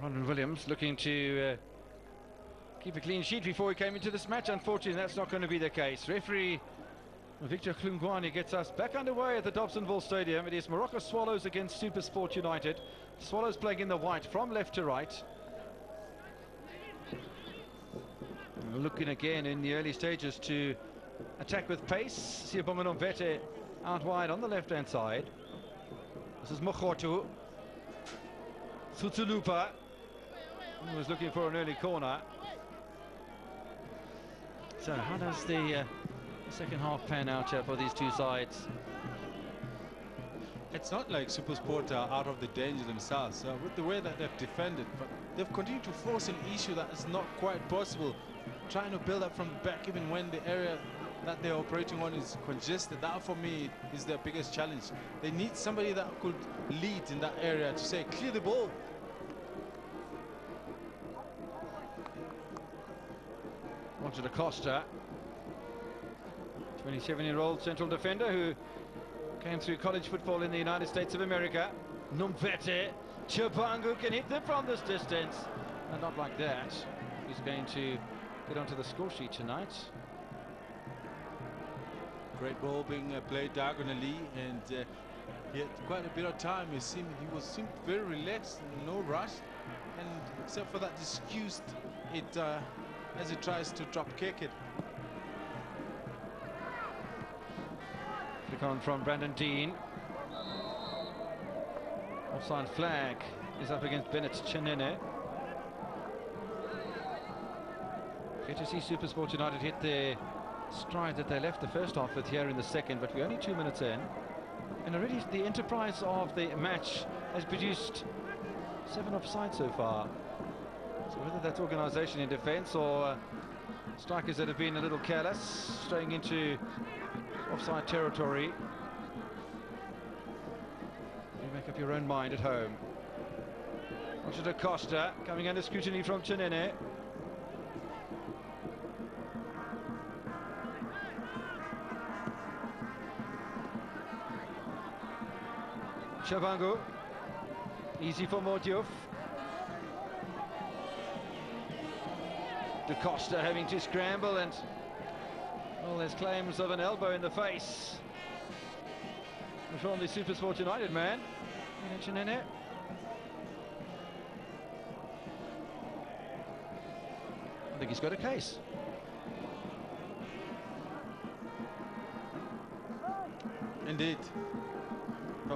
Ronald Williams looking to uh, keep a clean sheet before he came into this match. Unfortunately, that's not going to be the case. Referee Victor Hlungwani gets us back underway at the Dobsonville Stadium. It is Moroka Swallows against Supersport United. Swallows playing in the white from left to right. Looking again in the early stages to attack with pace. Siyabonga Nomvete out wide on the left-hand side. This is Mokhotu. Tsutulupa who was looking for an early corner. So how does the uh, second half pan out here for these two sides? It's not like Supersport are out of the danger themselves uh, with the way that they've defended, but they've continued to force an issue that is not quite possible. Trying to build up from the back even when the area that they're operating on is congested. That for me is their biggest challenge. They need somebody that could lead in that area to say, clear the ball. Roger Da Costa, 27-year-old uh, central defender who came through college football in the United States of America. Nomvete, Chabangu can hit them from this distance. And not like that. He's going to get onto the score sheet tonight. Great ball being uh, played diagonally and uh, he had quite a bit of time. He seemed he was seemed very relaxed, no rush, and except for that excused it uh, as he tries to drop kick it. Click on from Brandon Dean. Offside flag is up against Bennett Chenene. See Supersport United hit their stride that they left the first half with here in the second, but we're only two minutes in. And already the enterprise of the match has produced seven offside so far. So whether that's organisation in defence or uh, strikers that have been a little careless, straying into offside territory, you make up your own mind at home. Roger Costa coming under scrutiny from Chenene. Chabangu. Easy for Mordiouf. Da Costa having to scramble and well there's claims of an elbow in the face from the Supersport United man. mention in it I think he's got a case. Indeed.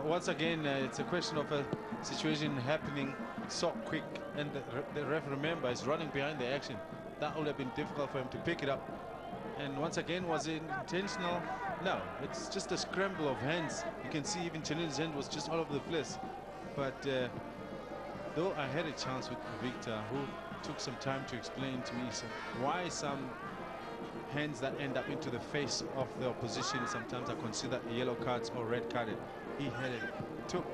Once again, uh, it's a question of a situation happening so quick, and the, re the ref, remember, is running behind the action. That would have been difficult for him to pick it up. And once again, was it intentional? No, it's just a scramble of hands. You can see even Chenene's hand was just all over the place. But uh, though I had a chance with Victor, who took some time to explain to me why some hands that end up into the face of the opposition sometimes are considered yellow cards or red carded. He had it, took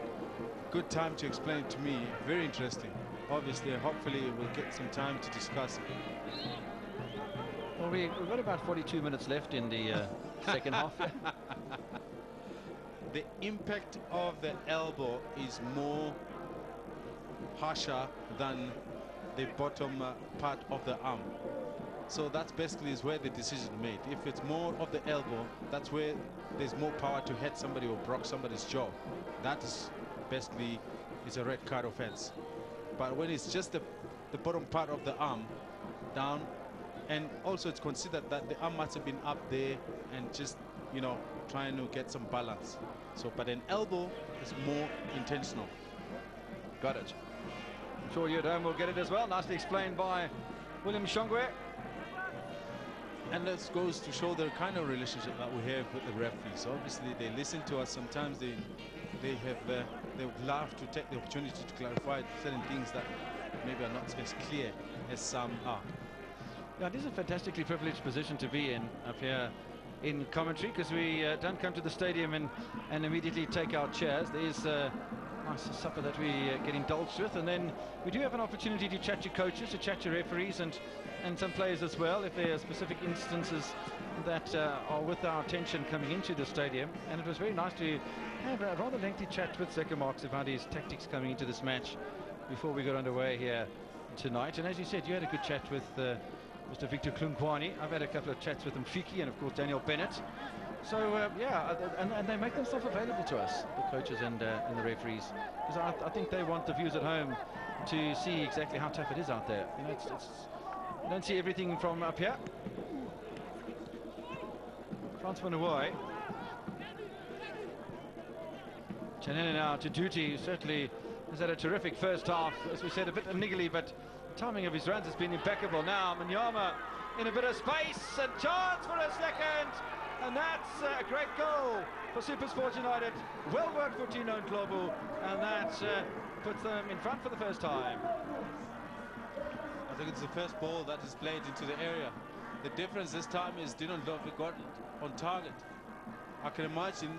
good time to explain it to me. Very interesting. Obviously, hopefully we'll get some time to discuss it. Well, we, we've got about 42 minutes left in the uh, second half. The impact of the elbow is more harsher than the bottom uh, part of the arm. So that's basically is where the decision made. If it's more of the elbow, that's where there's more power to hit somebody or block somebody's jaw. That is basically is a red card offense. But when it's just the, the bottom part of the arm down, and also it's considered that the arm must have been up there and just, you know, trying to get some balance. So, but an elbow is more intentional. Got it. I'm sure you at home will get it as well. Nicely explained by William Shongwe. And that goes to show the kind of relationship that we have with the referees. Obviously, they listen to us. Sometimes they they have uh, they would love to take the opportunity to clarify certain things that maybe are not as clear as some are. Yeah, it is a fantastically privileged position to be in up here in commentary because we uh, don't come to the stadium and, and immediately take our chairs. There's uh, nice supper that we uh, get indulged with. And then we do have an opportunity to chat to coaches, to chat to referees and, and some players as well, if there are specific instances that uh, are with our attention coming into the stadium. And it was very nice to have a rather lengthy chat with Zeca Marques about his tactics coming into this match before we got underway here tonight. And as you said, you had a good chat with uh, Mr. Victor Hlungwani. I've had a couple of chats with Mfiki and, of course, Daniel Bennett. So, uh, yeah, and, and, they make themselves available to us, the coaches and, uh, and the referees, because I, I, think they want the viewers at home to see exactly how tough it is out there. You know, it's, it's, you don't see everything from up here. Francois away. Chanena now to duty, certainly has had a terrific first half, as we said, a bit niggly, but timing of his runs has been impeccable. Now Manyama in a bit of space and chance for a second, and that's a great goal for Supersport United. Well worked for Dino Ndlovu, and that uh, puts them in front for the first time. I think it's the first ball that is played into the area. The difference this time is Dino Ndlovu got on target. I can imagine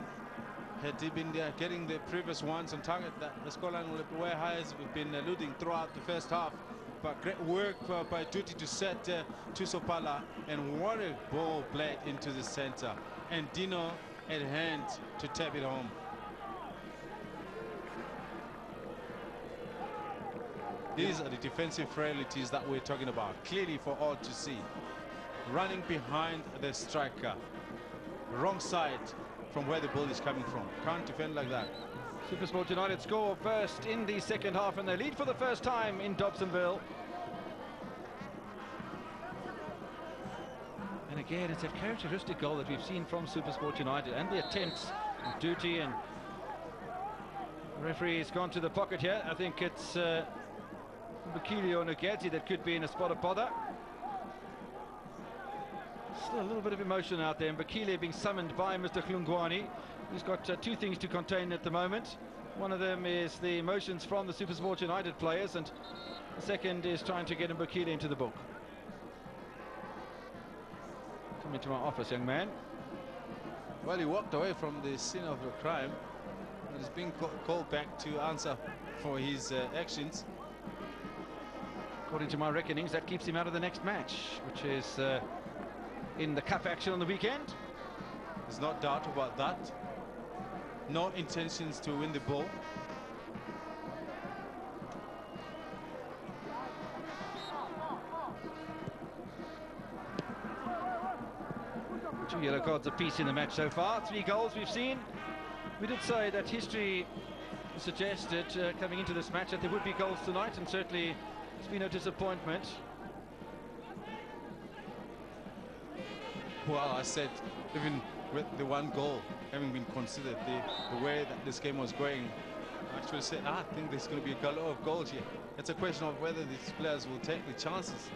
had he been there getting the previous ones on target, that the scoreline would be way higher as we've been alluding throughout the first half. Great work uh, by Duty to set uh, Tusopala, and what a ball played into the center. And Dino at hand to tap it home. These are the defensive frailties that we're talking about, clearly for all to see. Running behind the striker, wrong side, from where the ball is coming from. Can't defend like that. Supersport United score first in the second half and they lead for the first time in Dobsonville. And again, it's a characteristic goal that we've seen from Supersport United and the attempts of duty and the referee has gone to the pocket here. I think it's uh, Bukilio Nugeti that could be in a spot of bother. Still a little bit of emotion out there, and Bakile being summoned by Mr. Hlungwani. He's got uh, two things to contain at the moment. One of them is the emotions from the Supersport United players, and the second is trying to get Mbekile into the book. Come into my office, young man. Well, he walked away from the scene of the crime, but he's being called back to answer for his uh, actions. According to my reckonings, that keeps him out of the next match, which is uh, in the cup action on the weekend. There's no doubt about that. No intentions to win the ball. Two yellow cards apiece in the match so far. Three goals we've seen. We did say that history suggested uh, coming into this match that there would be goals tonight, and certainly it's been a disappointment. well, I said, even with the one goal having been considered, the, the way that this game was going, I actually said, ah, I think there's going to be a lot of goals here. It's a question of whether these players will take the chances.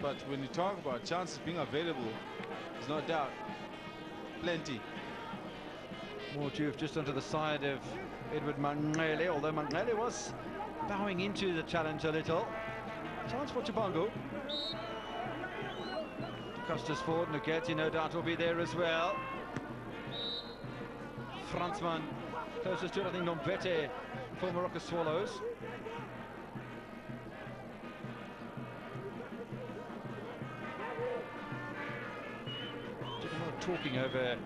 But when you talk about chances being available, there's no doubt, plenty. More Juve just onto the side of Edward Manqele, although Manqele was bowing into the challenge a little. Chance for Chabangu. Costas Ford, Nugeti no doubt will be there as well. Fransman closest to think Nomvete for Moroka Swallows. Talking over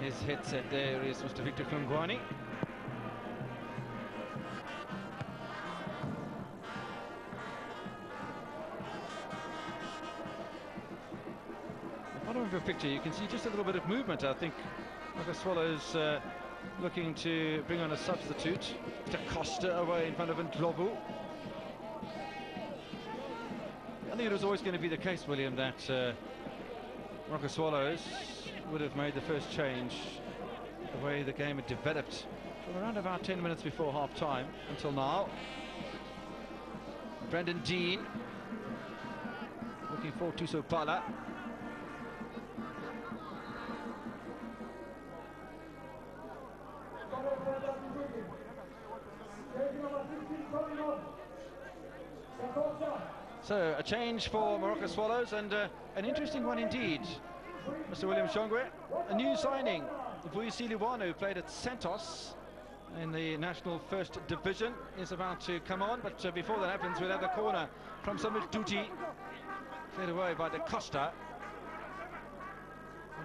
his headset there is Mr. Victor Hlungwani. You can see just a little bit of movement. I think the Swallows uh, looking to bring on a substitute. To Costa away in front of Ndlovu. I think it was always going to be the case, William, that uh, Rocker Swallows would have made the first change the way the game had developed from around about 10 minutes before half time until now. Brendan Dean looking for Tusopala. So a change for Moroka Swallows and uh, an interesting one indeed. Mr. William Shongwe, a new signing. Vuyisile Wana played at Santos in the national first division is about to come on, but uh, before that happens, we'll have a corner from Samuel Tuti, cleared away by Da Costa.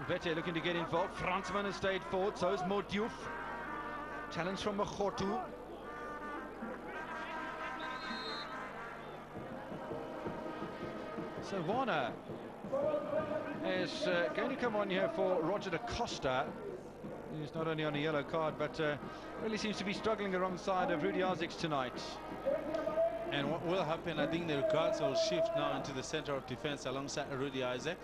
Vete looking to get involved. Fransman has stayed forward, so is Mo Diouf. Challenge from Mokhotu. So Warner is uh, going to come on here for Roger Da Costa. He's not only on a yellow card, but uh, really seems to be struggling the wrong side of Rudi Isaacs tonight. And what will happen, I think the regards will shift now into the center of defense alongside Rudi Isaac.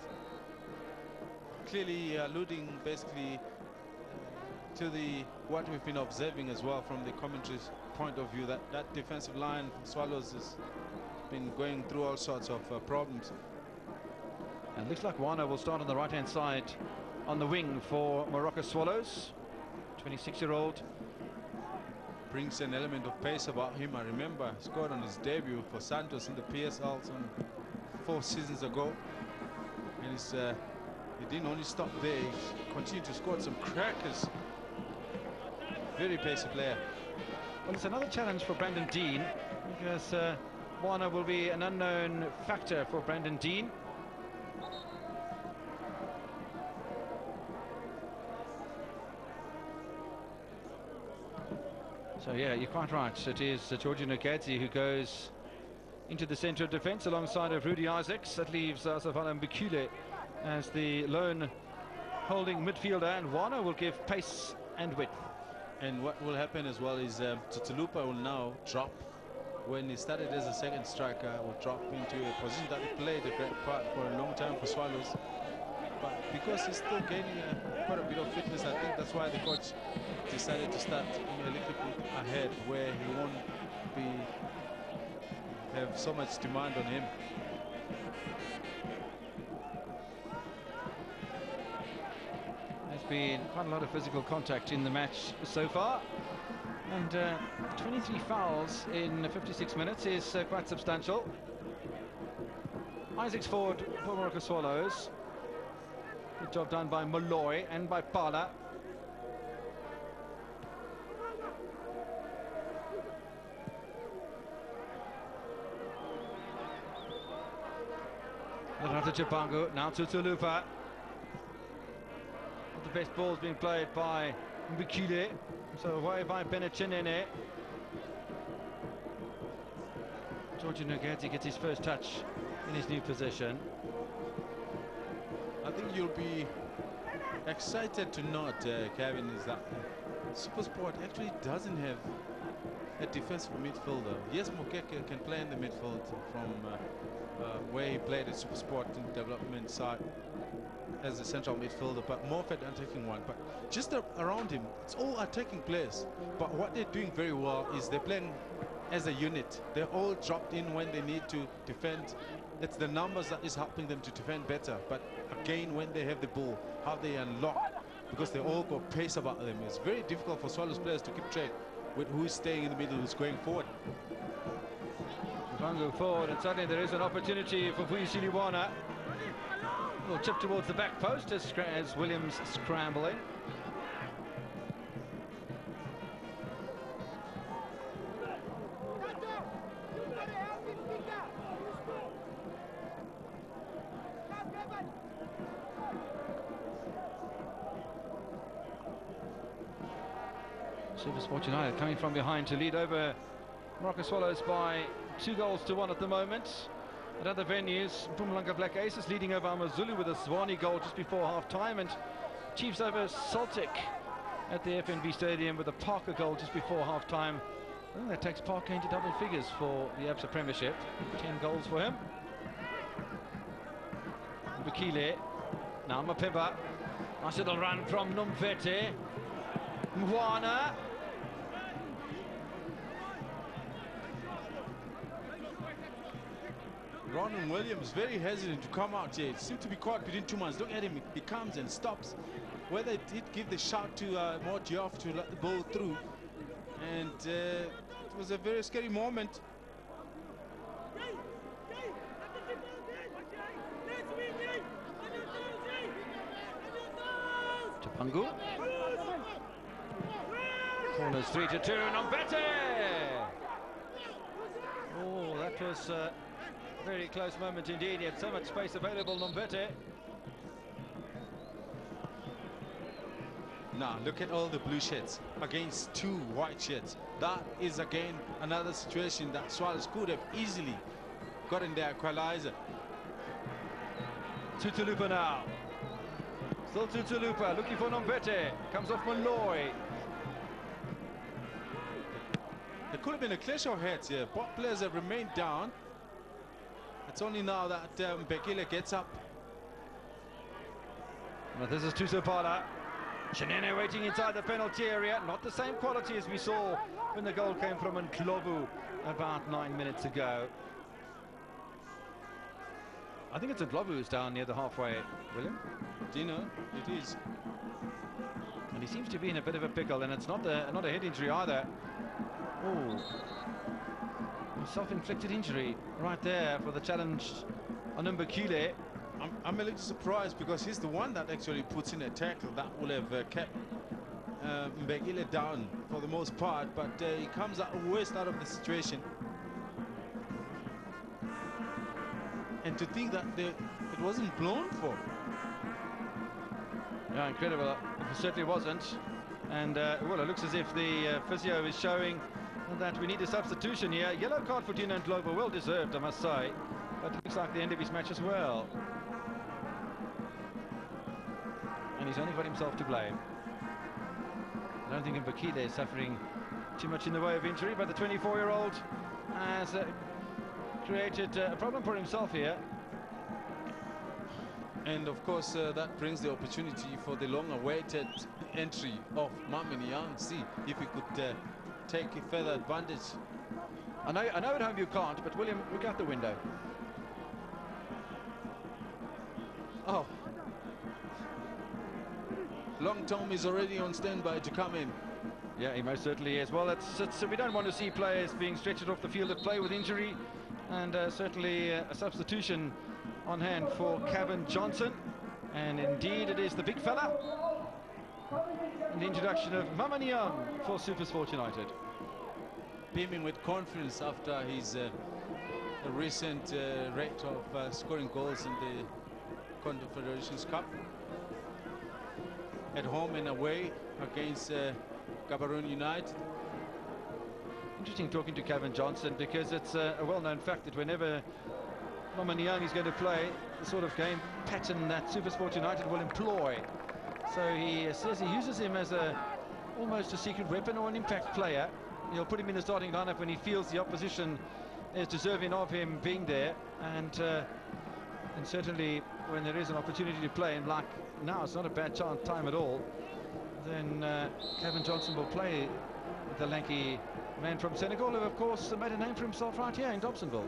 Clearly alluding basically uh, to the what we've been observing as well from the commentary's point of view that that defensive line for Swallows has been going through all sorts of uh, problems. And looks like Warner will start on the right-hand side on the wing for Moroka Swallows. 26-year-old. Brings an element of pace about him. I remember scored on his debut for Santos in the PSL some four seasons ago. And he's, uh, he didn't only stop there, he continued to score some crackers. Very pacey player. Well, it's another challenge for Brandon Dean because uh, Warner will be an unknown factor for Brendan Dean. So yeah, you're quite right. It is uh, Georgian Ngadzi who goes into the centre of defence alongside of Rudi Isaacs. That leaves uh, Savannah Mbekile as the lone holding midfielder, and Warner will give pace and width. And what will happen as well is um, Tuipulotu will now drop. When he started as a second striker, would drop into a position that he played a great part for a long time for Swallows. But because he's still gaining a, quite a bit of fitness, I think that's why the coach decided to start him a little bit ahead, where he won't be have so much demand on him. There's been quite a lot of physical contact in the match so far. And uh, 23 fouls in 56 minutes is uh, quite substantial. Isaacs forward for Moroka Swallows. Good job done by Malloy and by Pala. Lerato Chabangu, now to Tulufa. The best ball's being played by Mbekile. So away by Benachinene. Georgian Ngadzi gets his first touch in his new position. I think you'll be excited to note, uh, Kevin, is that Supersport actually doesn't have a defensive midfielder. Yes, Mokeke can play in the midfield from uh, uh, where he played at Supersport in the development side as a central midfielder, but Morfett attacking one. But just around him, it's all attacking players. But what they're doing very well is they're playing as a unit. They're all dropped in when they need to defend. It's the numbers that is helping them to defend better. But again, when they have the ball, how they unlock, because they all got pace about them. It's very difficult for Swallows players to keep track with who's staying in the middle, who's going forward. Vangu forward, and suddenly there is an opportunity for Vuyisile Will chip towards the back post as, as Williams scrambling. Supersport United coming from behind to lead over Moroka Swallows by two goals to one at the moment. At other venues, Mpumalanga Black Aces leading over Amazulu with a Zwane goal just before half-time and Chiefs over Celtic at the FNB Stadium with a Parker goal just before half-time. That takes Parker into double figures for the Absa Premiership. 10 goals for him. Bukile, now Mapimba. Nice little run from Nomvete. Mwana. Ronan Williams very hesitant to come out here. Seemed to be caught between two months. Look at him. He comes and stops. Whether it did give the shot to uh, Mordioff to let the ball through. And uh, it was a very scary moment. Chabangu. Corners 3 to 2. Nomvete! Oh, that was a very close moment indeed. He had so much space available, Nomvete. Now, look at all the blue shirts against two white shirts. That is again another situation that Suarez could have easily gotten their equalizer. Tutulipa now. Still Tutulipa, looking for Nomvete. Comes off Malloy. There could have been a clash of heads here. Both players have remained down. It's only now that um, Bekile gets up. Well, this is Tusupala. Shanene waiting inside the penalty area. Not the same quality as we saw when the goal came from Ndlovu about nine minutes ago. I think it's Ndlovu who's down near the halfway, William. Do you know? It is. And he seems to be in a bit of a pickle, and it's not a, not a head injury either. Oh, self-inflicted injury right there for the challenge on Mbekile. I'm, I'm a little surprised because he's the one that actually puts in a tackle that will have uh, kept uh, Mbekile down for the most part, but uh, he comes out worst out of the situation. And to think that the, it wasn't blown for. Yeah, incredible. It certainly wasn't. And, uh, well, it looks as if the uh, physio is showing that we need a substitution here. Yellow card for Dino Ndlovu, well deserved, I must say. But looks like the end of his match as well. And he's only got himself to blame. I don't think Mbekile is suffering too much in the way of injury, but the 24-year-old has uh, created uh, a problem for himself here. And of course, uh, that brings the opportunity for the long-awaited entry of Mame Niang. See if he could uh, take further advantage. I know, I know at home you can't, but William, look out the window. Oh. Long Tom is already on standby to come in. Yeah, he most certainly is. Well, it's, it's, we don't want to see players being stretched off the field at play with injury, and uh, certainly uh, a substitution on hand for Kevin Johnson. And indeed, it is the big fella. The introduction of Mame Niang for Supersport United. Beaming with confidence after his uh, recent uh, rate of uh, scoring goals in the Confederations Cup. At home and away against uh, United. Interesting talking to Kevin Johnson because it's uh, a well-known fact that whenever Mame Niang is going to play the sort of game pattern that Supersport United will employ. So he says he uses him as a almost a secret weapon or an impact player. He'll put him in the starting lineup when he feels the opposition is deserving of him being there. And uh, and certainly when there is an opportunity to play, and like now, it's not a bad chance, time at all, then uh, Kevin Johnson will play the lanky man from Senegal, who of course made a name for himself right here in Dobsonville.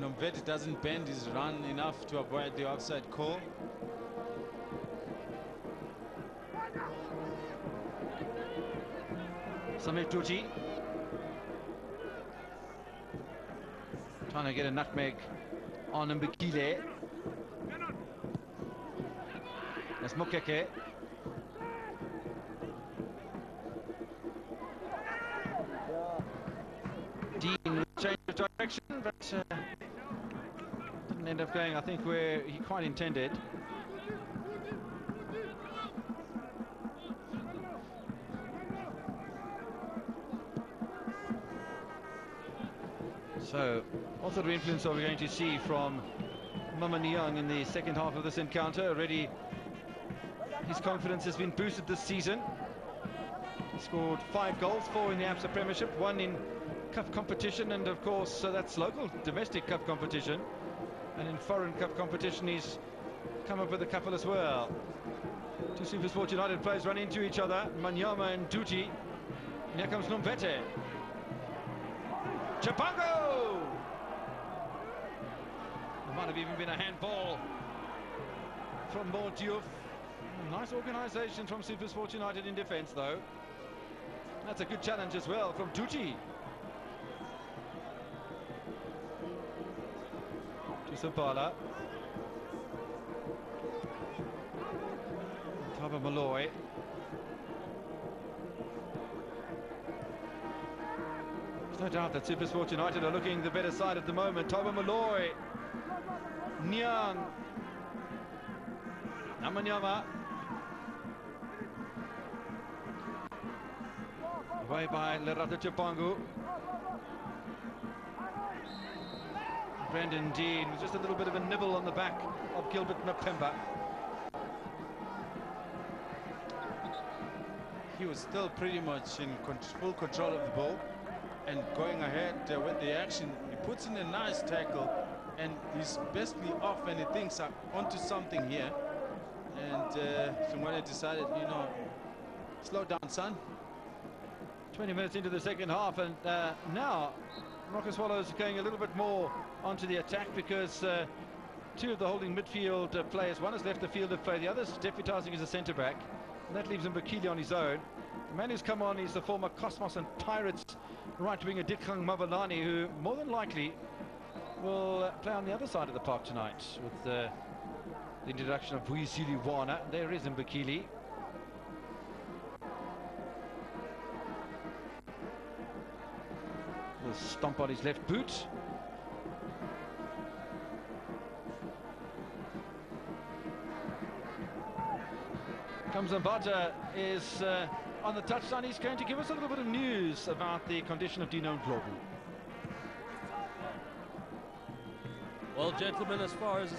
Nomvete doesn't bend his run enough to avoid the offside call. Samir Tuji trying to get a nutmeg on Mbekile. That's Mokeke. Dean changed of direction, but uh, didn't end up going, I think, where he quite intended. So, what sort of influence are we going to see from Mame Niang in the second half of this encounter? Already, his confidence has been boosted this season. He scored five goals, four in the ABSA Premiership, one in Cup competition, and of course, so that's local domestic Cup competition. And in foreign Cup competition, he's come up with a couple as well. Two Supersport United players run into each other, Manyama and Duty. And here comes Nomvete. Chabangu! There might have even been a handball from Mordiouf. Nice organisation from Supersport United in defence, though. That's a good challenge as well from Tucci. To Sampala. Toba Malloy. No doubt that Supersport United are looking the better side at the moment. Toba Malloy. Nyang. Namanyama. Away by Lerato Chabangu. Brendan Dean with just a little bit of a nibble on the back of Gilbert Mapemba. He was still pretty much in full control of the ball and going ahead uh, with the action. He puts in a nice tackle and he's basically off and he thinks uh, onto something here. And uh, decided, you know, slow down, son. 20 minutes into the second half and uh, now Moroka Swallows going a little bit more onto the attack because uh, two of the holding midfield uh, players, one has left the field of play, the other other's deputising as a centre-back. And that leaves him Bakili on his own. The man who's come on is the former Cosmos and Pirates right winger Dikgang Mabalane, who more than likely will play on the other side of the park tonight with uh, the introduction of Vuyisile Wana. There is Mbekile. Will stomp on his left boot. Kamzambata is uh, on the touchline. He's going to give us a little bit of news about the condition of Dino Ndlovu. Well, gentlemen, as far as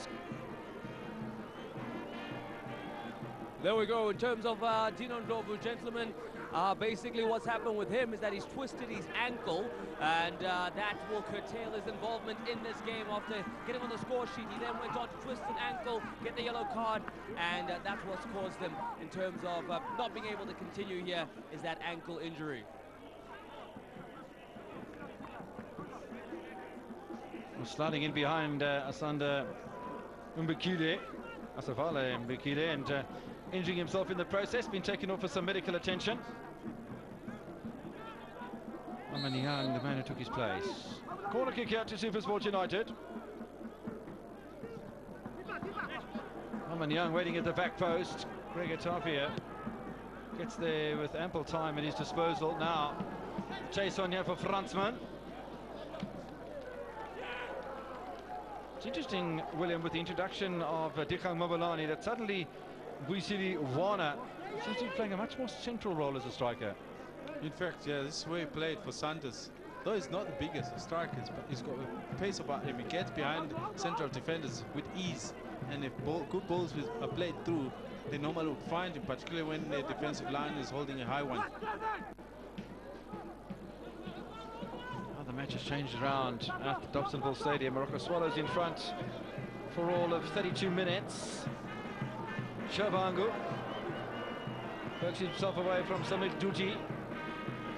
there we go. In terms of uh, Dino Ndlovu, gentlemen, uh, basically, what's happened with him is that he's twisted his ankle, and uh, that will curtail his involvement in this game after getting on the score sheet. He then went on to twist an ankle, get the yellow card, and uh, that's what's caused him in terms of uh, not being able to continue here is that ankle injury. sliding in behind uh, Asanda Mbekile, Asavela Mbekile, and uh, injuring himself in the process, been taken off for some medical attention. Amani Young, the man who took his place. Corner kick out to Supersport United. Amani Young waiting at the back post. Gregor Tapia gets there with ample time at his disposal. Now, chase on here for Fransman. Interesting, William, with the introduction of uh, Mabalane, that suddenly Vuyisile Wana seems to be playing a much more central role as a striker. In fact, yeah, this is where he played for Santos. Though he's not the biggest of strikers, but he's got a pace about him. He gets behind central defenders with ease. And if ball, good balls are played through, they normally would find him, particularly when the defensive line is holding a high one. Match has changed around at Dobsonville Stadium. Moroka Swallows in front for all of 32 minutes. Chabangu works himself away from Samit Duti.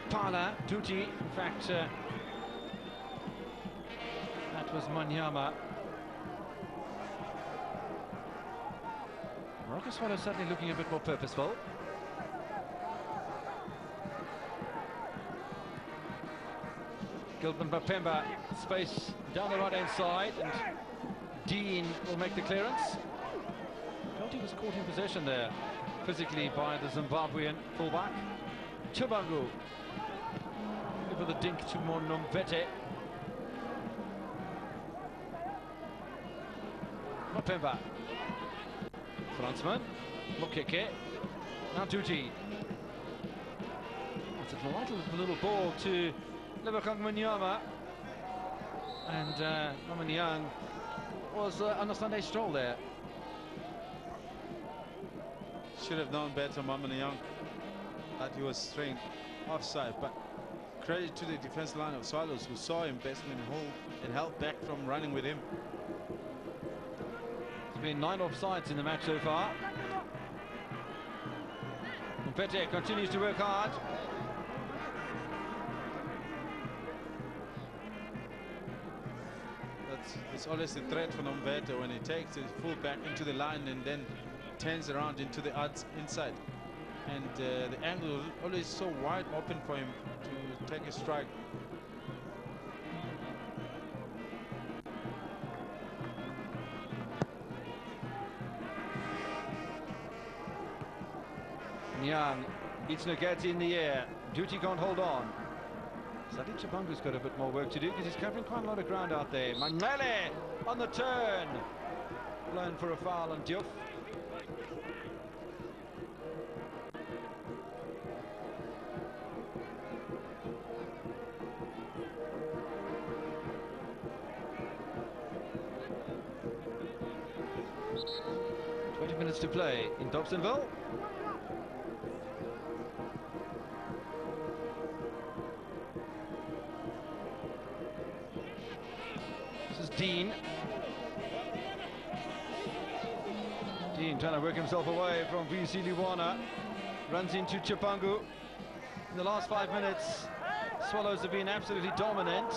Pala Duti, in fact, uh, that was Manyama. Moroka Swallow certainly looking a bit more purposeful. Gilbert Mapemba, space down the right hand side, and Dean will make the clearance. He was caught in possession there physically by the Zimbabwean fullback. Chabangu. Over the dink to Monomvete. Mapemba. Fransman. Mokeke. Now Duji. It's a delightful little ball to Lebogang Manyama. And uh, Mame Niang was uh, on a Sunday stroll there. Should have known better, Young, that he was straying offside. But credit to the defense line of Swallows who saw him basically in the hole and held back from running with him. There's been nine offsides in the match so far. Pete continues to work hard. Always a threat for Nomvete when he takes his full back into the line and then turns around into the odds inside. And uh, the angle is always so wide open for him to take a strike. Nyang beats Nugati in the air. Duty can't hold on. Sadie Chabangu's got a bit more work to do because he's covering quite a lot of ground out there. Manele on the turn. Blown for a foul on Diouf. Minutes to play in Dobsonville. Himself away from VC Liwana. Runs into Chabangu. In the last five minutes, Swallows have been absolutely dominant.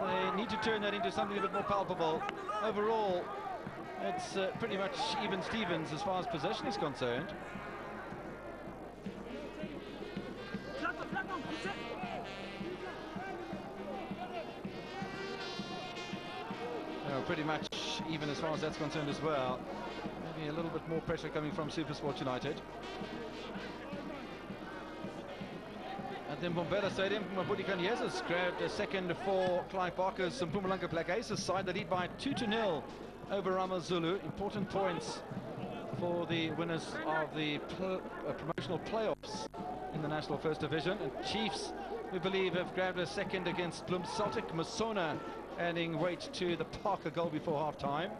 They need to turn that into something a bit more palpable. Overall, it's uh, pretty much even Stevens as far as possession is concerned. Pretty much even as far as that's concerned as well. Maybe a little bit more pressure coming from Supersport United. At the Mbombela Stadium, Mabudi has grabbed a second for Clive Barker's Mpumalanga Black Aces side. They lead by 2 to 0 over Ramazulu. Important points for the winners of the pl uh, promotional playoffs in the National First Division. And Chiefs, we believe, have grabbed a second against Bloem Celtic. Musona adding weight to the Parker goal before half-time.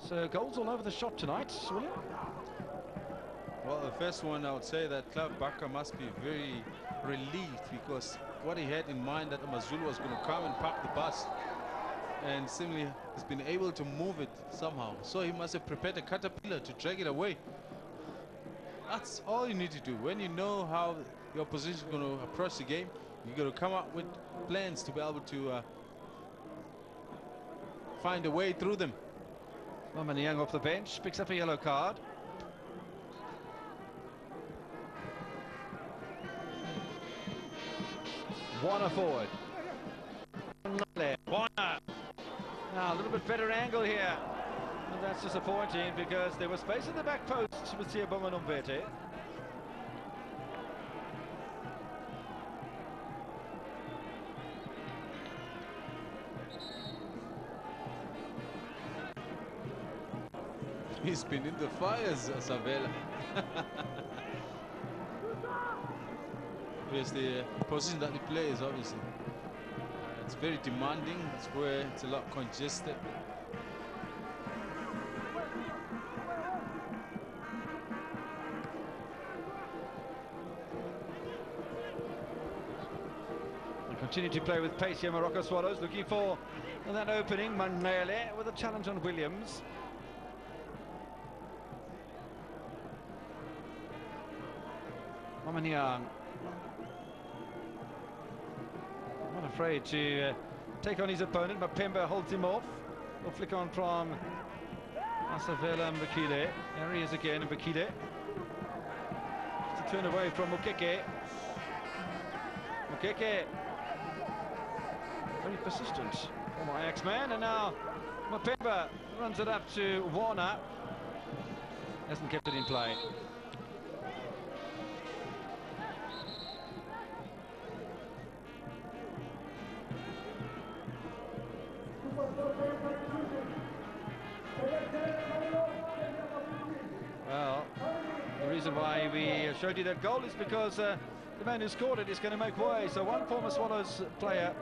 So goals all over the shop tonight, William. Well, the first one, I would say that Clive Barker must be very relieved because what he had in mind that Amazulu was going to come and park the bus and seemingly has been able to move it somehow. So he must have prepared a caterpillar to drag it away. That's all you need to do. When you know how your opposition is going to approach the game, you're going to come up with plans to be able to uh, find a way through them. Young off the bench, picks up a yellow card. Warner forward. Warner. Now ah, a little bit better angle here. And that's disappointing because there was space in the back post with Siyabonga Nomvete. He's been in the fires, Savela. because the position that he plays, obviously. Uh, it's very demanding. It's where it's a lot congested. Continue to play with pace here, Moroka Swallows, looking for that opening. Manele with a challenge on Williams. Mame Niang not afraid to uh, take on his opponent, but Pemba holds him off. Will flick on from Asavela and Bakile. There he is again, and Bakile. To turn away from Mukeke. Mukeke. Very persistent from Ajax man, and now Mapemba runs it up to Warner. Hasn't kept it in play. Showed you that goal is because uh, the man who scored it is going to make way. So one former Swallows player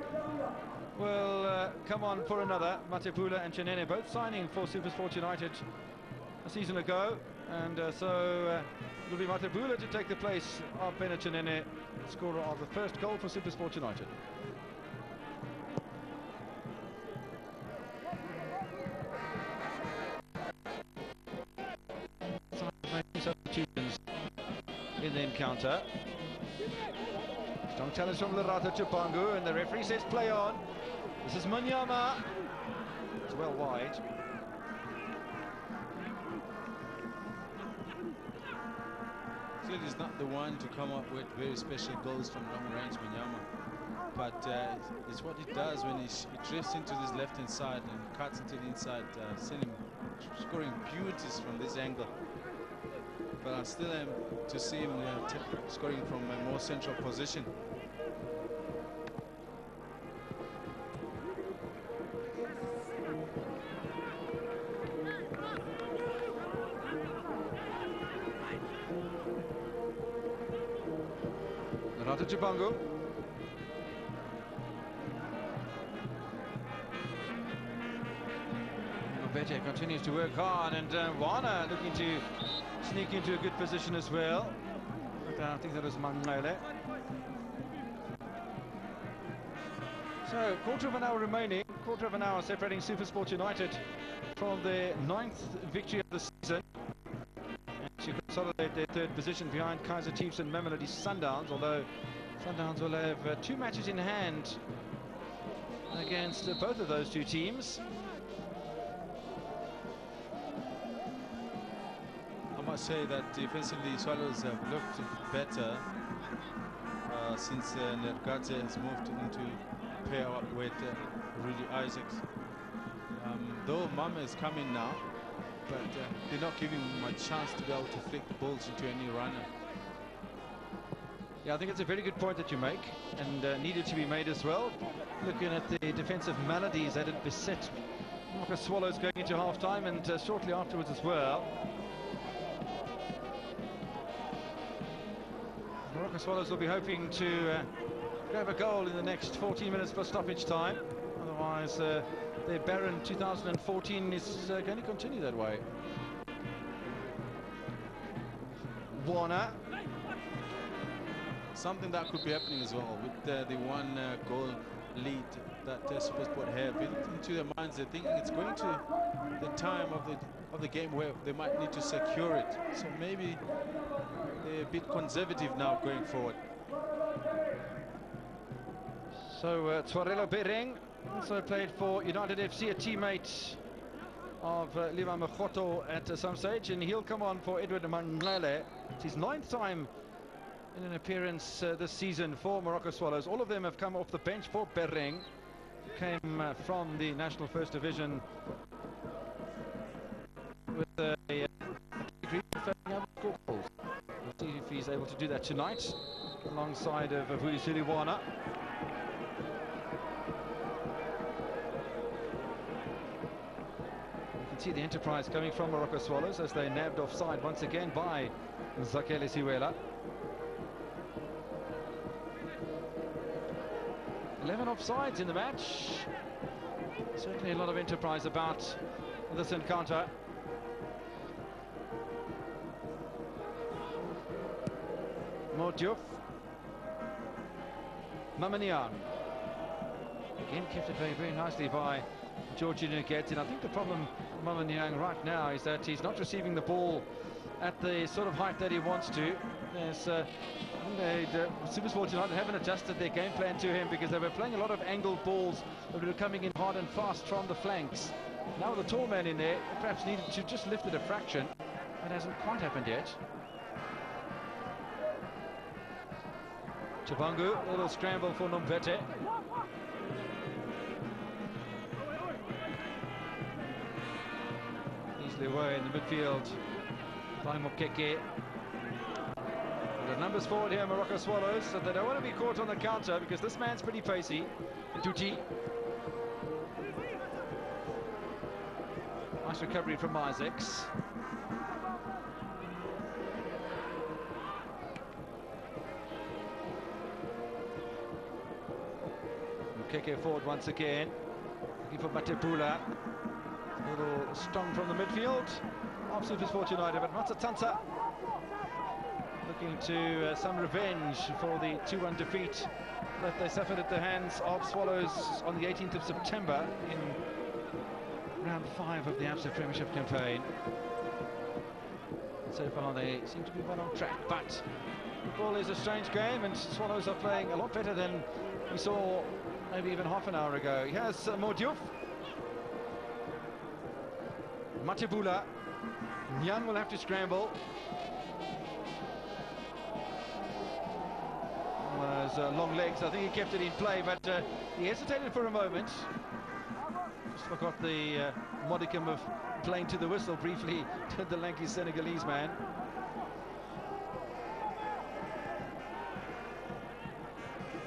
will uh, come on for another. Matepula and Chenene both signing for Supersport United a season ago. And uh, so uh, it'll be Matepula to take the place of Bena Chenene, scorer of the first goal for Supersport United. Encounter. Strong challenge from Lerato Chabangu, and the referee says play on. This is Manyama. It's well wide. Clearly, he's not the one to come up with very special goals from long range, Manyama. But uh, it's what he does when he, he drifts into this left-hand side and cuts into the inside. Uh, him scoring beauties from this angle. But I still am to see him uh, scoring from a more central position. Lerato Chabangu. Continues to work hard and uh, Wana looking to sneak into a good position as well. But, uh, I think that was. So, quarter of an hour remaining, quarter of an hour separating Supersport United from their ninth victory of the season. And to consolidate their third position behind Kaizer Chiefs and Mamelodi Sundowns, although Sundowns will have uh, two matches in hand against uh, both of those two teams. Must say that defensively Swallows have looked better uh, since uh, Nergadze has moved into pair up with uh, Rudy Isaacs. Um, though Mama is coming now, but uh, they're not giving him much chance to be able to flick the balls into any runner. Yeah, I think it's a very good point that you make, and uh, needed to be made as well. Looking at the defensive maladies that had beset Moroka Swallows going into half-time and uh, shortly afterwards as well. Moroka Swallows will be hoping to uh, grab a goal in the next 14 minutes for stoppage time. Otherwise, uh, their barren 2014 is uh, going to continue that way. Warner Something that could be happening as well with uh, the one uh, goal lead that uh, Supersport have in, into their minds. They're thinking it's going to the time of the of the game where they might need to secure it. So maybe a bit conservative now going forward. So uh, Tshwarelo Bereng also played for United FC, a teammate of uh, Lima at uh, some stage, and he'll come on for Edward Manqele. It's his ninth time in an appearance uh, this season for Moroka Swallows. All of them have come off the bench for Bereng, came uh, from the National First Division with a, a degree of he's able to do that tonight alongside of Siliwana. You can see the enterprise coming from Moroka Swallows as they nabbed offside once again by Zakele Siwela. 11 offsides in the match. Certainly a lot of enterprise about this encounter. Modjouf. Mame Niang. Again kept it very, very nicely by Georgie Nuget. And I think the problem Mame Niang right now is that he's not receiving the ball at the sort of height that he wants to. There's, uh, they, the Supersport United haven't adjusted their game plan to him because they were playing a lot of angled balls that were coming in hard and fast from the flanks. Now a tall man in there, perhaps needed to just lift it a fraction. That hasn't quite happened yet. Chabangu, a little scramble for Nomvete. Easily away in the midfield by Mokeke. The numbers forward here, Moroka Swallows, so they don't want to be caught on the counter because this man's pretty pacey. Doutie. Nice recovery from Isaacs. Mukeke forward once again. Looking for Matebula. A little strong from the midfield of Supersport United, but Matsatsantsa looking to uh, some revenge for the 2-1 defeat that they suffered at the hands of Swallows on the 18th of September in round five of the ABSA Premiership campaign. So far they seem to be well on track, but football is a strange game and Swallows are playing a lot better than we saw maybe even half an hour ago. Here's uh, Mordiouf. Matibula, Niang will have to scramble. There's uh, long legs. I think he kept it in play, but uh, he hesitated for a moment. Just forgot the uh, modicum of playing to the whistle briefly to the lanky Senegalese man.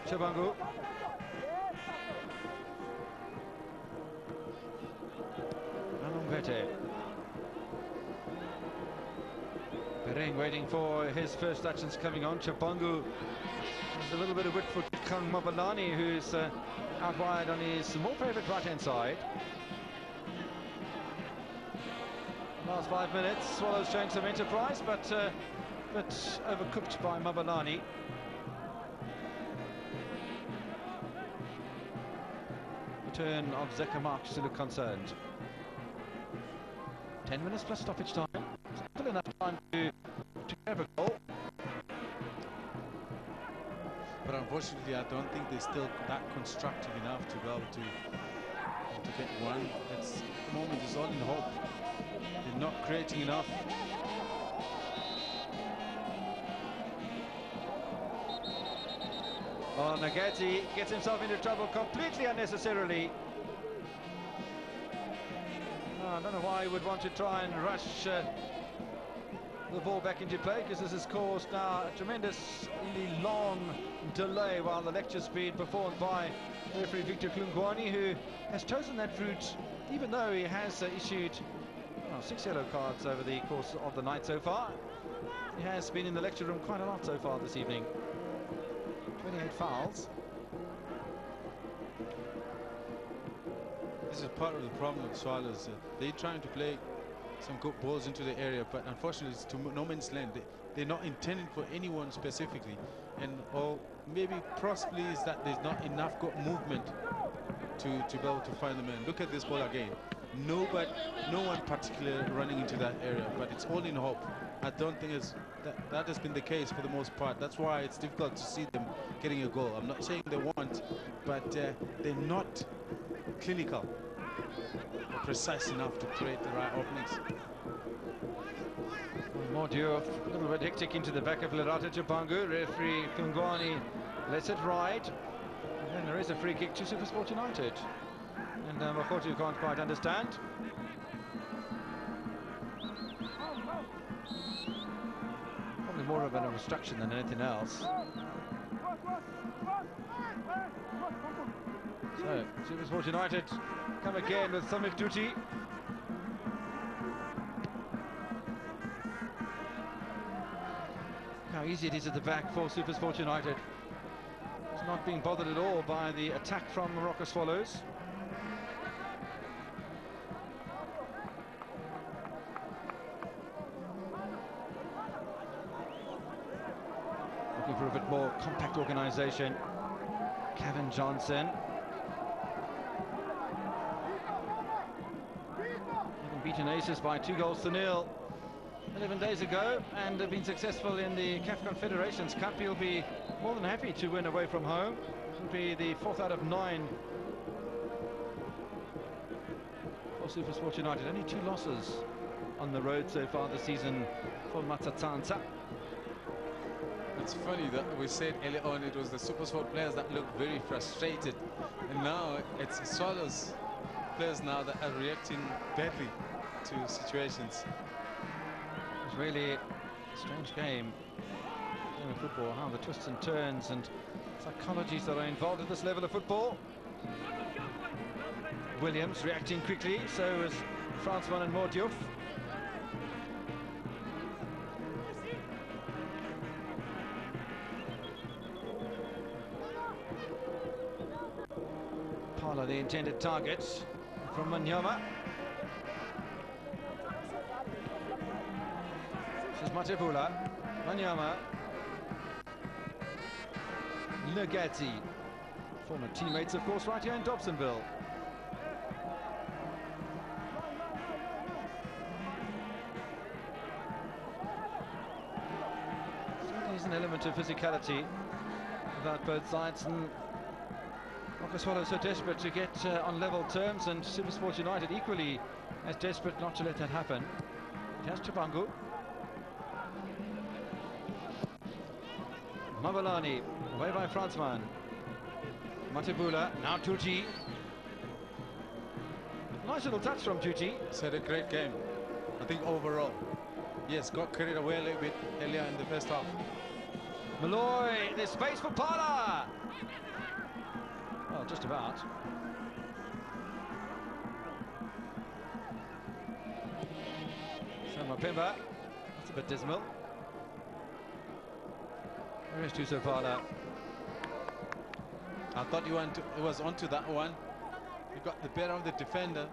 Chabangu waiting for his first actions coming on. Chabangu a little bit of wit for Kang Mabalane, who's uh, out wide on his more favourite right-hand side. Last five minutes, Swallows showing some enterprise, but uh, but overcooked by Mabalane. Return of Zeca Marques to look concerned. 10 minutes plus stoppage time. Still enough time to unfortunately, I don't think they're still that constructive enough to be able to to get one. It's, at the moment, it's all in hope. They're not creating enough. Oh, Nagati gets himself into trouble completely unnecessarily. Oh, I don't know why he would want to try and rush uh, the ball back into play because this has caused now a tremendously long delay while the lecture speed performed by referee Victor Hlungwani who has chosen that route even though he has uh, issued well, six yellow cards over the course of the night so far. He has been in the lecture room quite a lot so far this evening. 28 fouls. This is part of the problem with Swallows. Uh, they're trying to play some good balls into the area, but unfortunately, it's to no man's land. They, they're not intended for anyone specifically, and or maybe possibly is that there's not enough good movement to to be able to find the man. Look at this ball again. Nobody, no one particular running into that area, but it's all in hope. I don't think it's that, that has been the case for the most part. That's why it's difficult to see them getting a goal. I'm not saying they want, but uh, they're not clinical precise enough to create the right openings. Mordio, a little bit hectic into the back of Lerato Chabangu. Referee Hlungwani lets it ride. And then there is a free kick to Supersport United. And uh, Makoto can't quite understand. Probably more of an obstruction than anything else. So, Supersport United come again with Sameehg Doutie. How easy it is at the back for Supersport United. It's not being bothered at all by the attack from Moroka Swallows. Looking for a bit more compact organisation. Kevin Johnson. Aces by two goals to nil 11 days ago and have been successful in the CAF Confederations Cup. He'll be more than happy to win away from home. It'll be the fourth out of nine for Super Supersport United. Only two losses on the road so far this season for Matsatsantsa. It's funny that we said earlier on it was the Supersport players that looked very frustrated, and now it's Swallows players now that are reacting badly to situations. It's really a strange game. Of football, how the twists and turns and psychologies that are involved at this level of football. Williams reacting quickly, so is Fransman and Mordiouf. Phala, the intended target from Manyama. Matebula. Manyama. Nagati. Former teammates, of course, right here in Dobsonville. Is an element of physicality about both sides and Rocker Swallows so desperate to get uh, on level terms and Supersport United equally as desperate not to let that happen. Has Mabalane, away by Fransman. Matibula, now Tucci. Nice little touch from Tucci. He's had a great game, I think overall. Yes, got carried away a little bit earlier in the first half. Malloy, there's space for Phala. Well, just about. So Mapimba, that's a bit dismal. Thuso Phala? I thought he, went to, was onto that one. He got the better of the defender,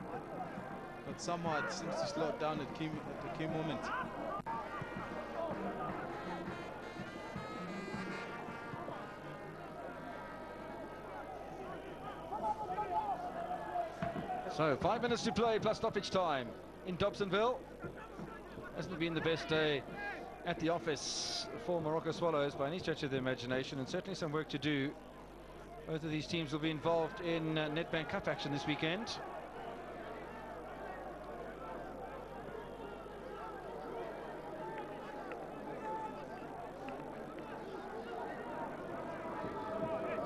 but somehow it seems to slow down at, key, at the key moment. So five minutes to play plus stoppage time in Dobsonville. Hasn't been the best day at the office for Moroka Swallows by any stretch of the imagination and certainly some work to do. Both of these teams will be involved in uh, Cup action this weekend.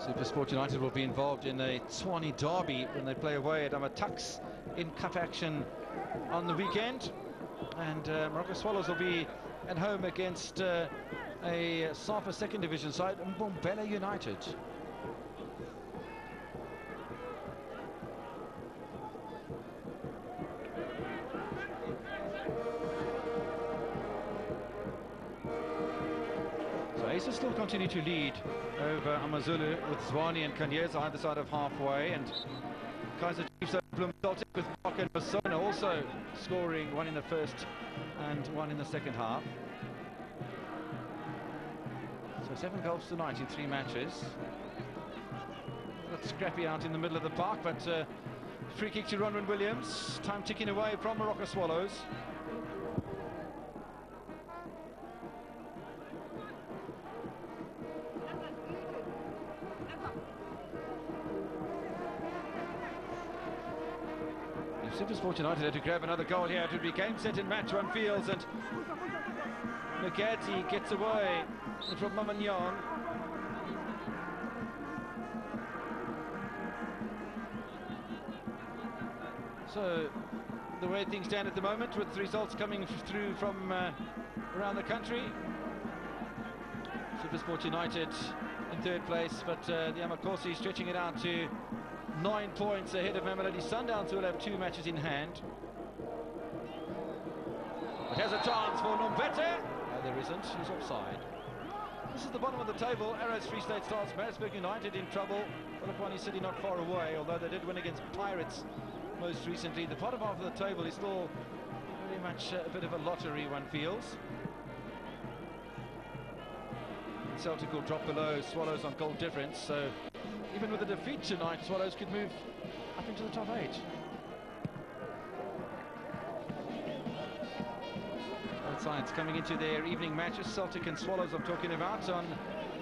Supersport United will be involved in a Tshwane derby when they play away at AmaTuks in cup action on the weekend. And uh, Moroka Swallows will be at home against uh, a SAFA second division side, Mbombela United. So Aces still continue to lead over Amazulu with Zwane and Khenyeza either side of halfway and Kaizer Chiefs Bloem Celtic with Park and Musona also scoring one in the first and one in the second half. So seven goals tonight in three matches. Got scrappy out in the middle of the park, but uh, free kick to Ronwen Williams. Time ticking away from Moroka Swallows. United to grab another goal here, it would be game, set and match one feels and McGatty gets away from Mamagnon. So the way things stand at the moment with the results coming through from uh, around the country. Supersport United in third place, but uh, the Amakosi stretching it out to nine points ahead of Mamelodi Sundowns, who will have two matches in hand. But has a chance for Nomvete. No, there isn't. He's offside. This is the bottom of the table. Arrows Free State Stars. Maritzburg United in trouble. Polokwane City not far away, although they did win against Pirates most recently. The bottom half of the table is still very much a bit of a lottery, one feels. Celtic will drop below Swallows on goal difference, so even with a defeat tonight, Swallows could move up into the top eight. Both sides coming into their evening matches. Celtic and Swallows I'm talking about on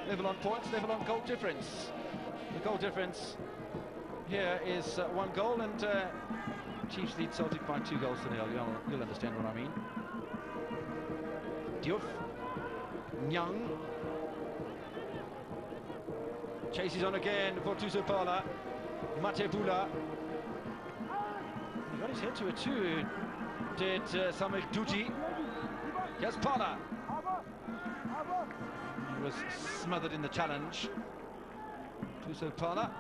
level on points, level on goal difference. The goal difference here is uh, one goal and uh, Chiefs lead Celtic by two goals to nil. You'll, you'll understand what I mean. Diouf, Niang, chases on again for Thuso Phala, Matebula. He got his head to it too, did uh, Sameehg Doutie. Phala. He was smothered in the challenge. Thuso Phala.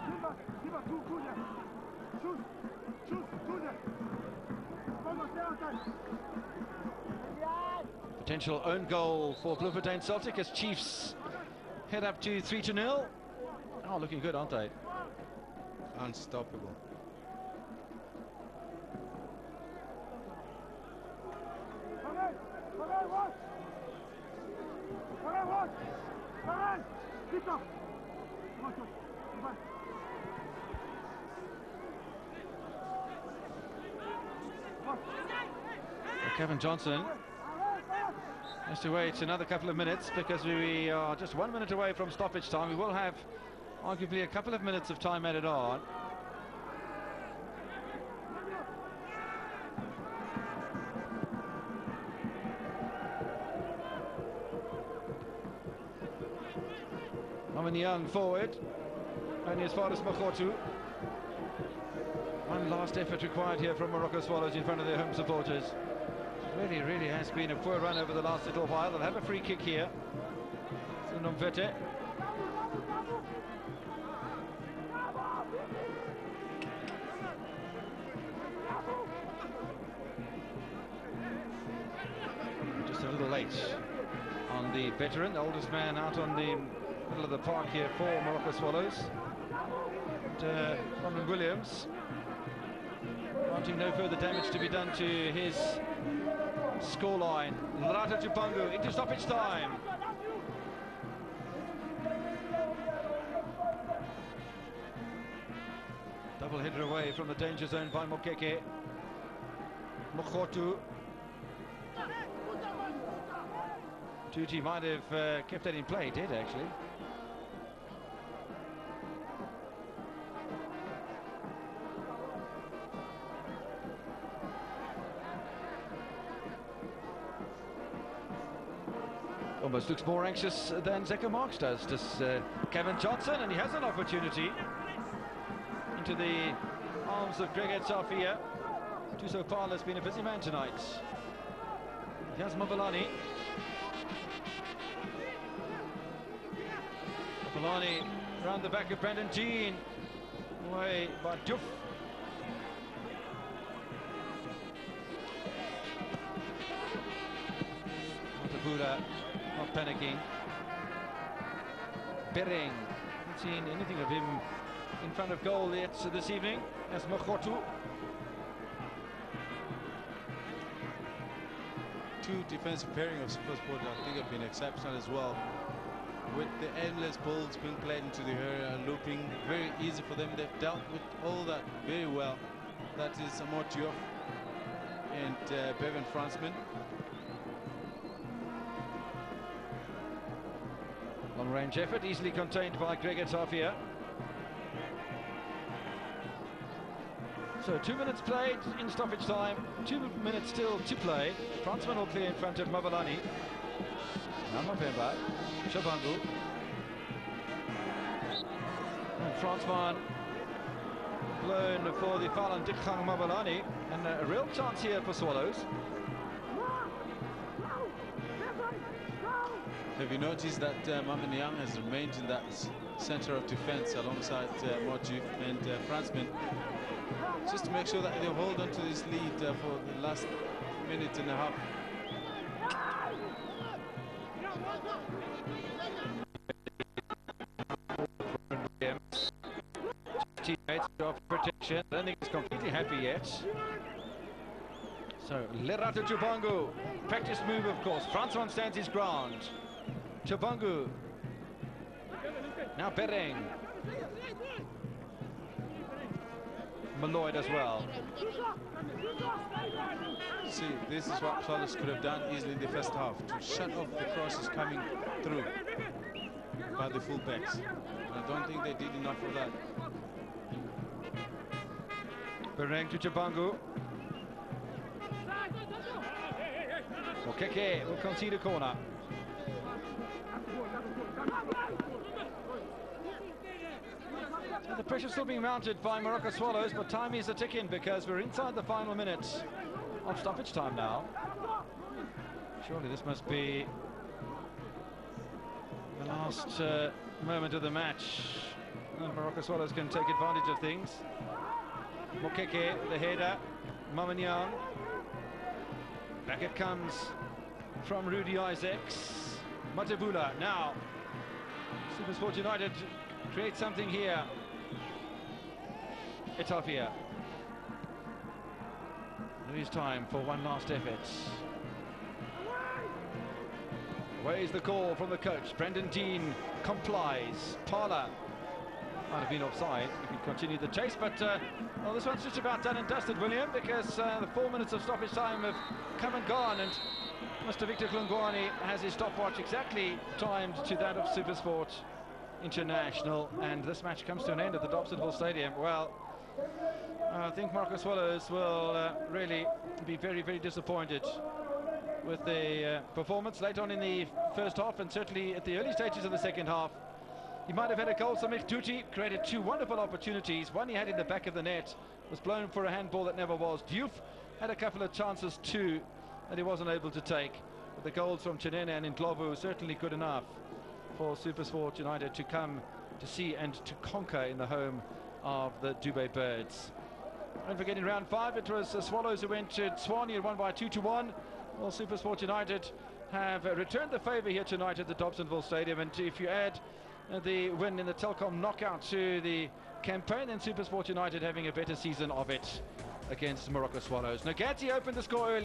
Potential own goal for Bloemfontein Celtic as Chiefs head up to 3 to 0. Oh, looking good, aren't they? Unstoppable. Kevin Johnson has to wait another couple of minutes because we are just one minute away from stoppage time. We will have arguably a couple of minutes of time added on. Mamagnon forward, only as far as Makhotu. One last effort required here from Moroka Swallows in front of their home supporters. Really, really has been a poor run over the last little while. They'll have a free kick here. So veteran, the oldest man out on the middle of the park here for Moroka Swallows. And, uh, Ronwen Williams wanting no further damage to be done to his scoreline. Lerato Chabangu into stoppage time. Double header away from the danger zone by Mokeke. Mokhotu. Doutie might have uh, kept that in play, did actually. Almost looks more anxious than Zeca Marques does, does uh, Kevin Johnson, and he has an opportunity into the arms of Greg Etafia. Thuso has been a busy man tonight. Here's Mabalane. Mabalane round the back of Brendan Jean. Away by Diouf. Montebuda not panicking. Bering, not seen anything of him in front of goal yet this evening as Mokhotu. Two defensive pairing of Supersport I think have been exceptional as well. With the endless balls being played into the area, looping, very easy for them. They've dealt with all that very well. That is Amor and uh, Bevan Fransman. Long range effort, easily contained by Greg Etafia. So two minutes played in stoppage time, two minutes still to play. Fransman will clear in front of Mabalane. Now Mapemba, Chabangu. And Fransman blown for the foul on Mabalane. And a real chance here for Swallows. Have you noticed that uh, has remained in that center of defense alongside uh, and uh, just to make sure that they hold on to this lead uh, for the last minute and a half. Protection. I don't think he's completely happy yet. So Lerato Chabangu, practice move of course. Francois stands his ground. Chabangu. Now Bereng. Malloyd as well. See, this is what Solis could have done easily in the first half to shut off the crosses coming through by the fullbacks. I don't think they did enough of that. Bereng to Chabangu. Okeke will concede a corner. The pressure still being mounted by Moroka Swallows, but time is a ticking because we're inside the final minute of stoppage time now. Surely this must be the last uh, moment of the match. And Moroka Swallows can take advantage of things. Mokeke, the header, Mame Niang. Back it comes from Rudy Isaacs. Matebula now. Supersport United create something here. Etafia. There is time for one last effort. Where's the call from the coach? Brendan Dean complies. Phala might have been offside if he continued the chase, but uh, well, this one's just about done and dusted, William, because uh, the four minutes of stoppage time have come and gone, and Mr. Victor Hlungwani has his stopwatch exactly timed to that of Supersport International, and this match comes to an end at the Dobsonville Stadium. Well, I think Moroka Swallows will uh, really be very, very disappointed with the uh, performance late on in the first half and certainly at the early stages of the second half. He might have had a goal. Sameehg Doutie created two wonderful opportunities. One he had in the back of the net was blown for a handball that never was. Diouf had a couple of chances too that he wasn't able to take. But the goals from Chinene and Ndlovu were certainly good enough for Supersport United to come to see and to conquer in the home of the Dube Birds. Don't forget in round five it was the Swallows who went to Swanee and won by two to one. Well, Supersport United have returned the favour here tonight at the Dobsonville Stadium, and if you add Uh, the win in the Telkom knockout to the campaign, then Supersport United having a better season of it against Moroka Swallows. Nagati opened the score early.